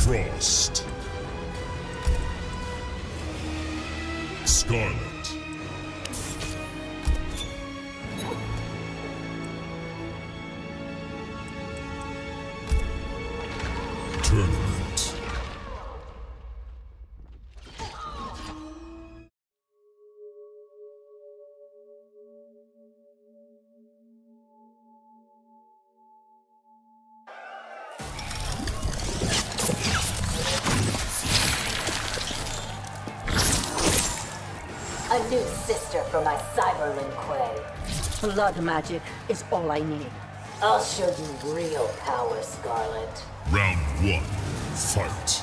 Frost. Skarlet. Tournament. A new sister for my Cyber Lin Kuei. Blood magic is all I need. I'll show you real power, Skarlet. Round one. Fight.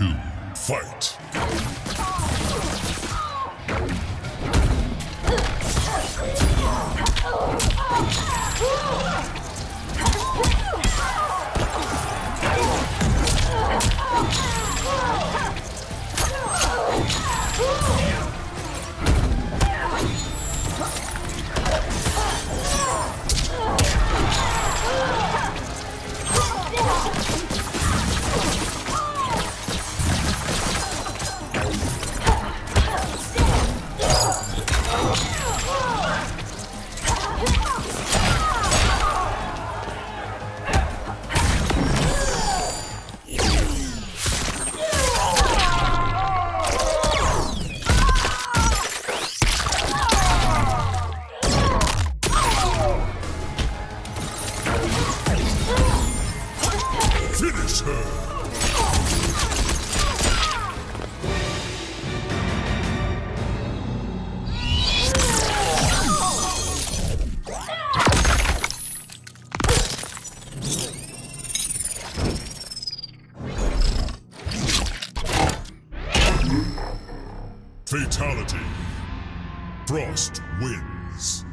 Two. Fight. Fatality. Frost wins.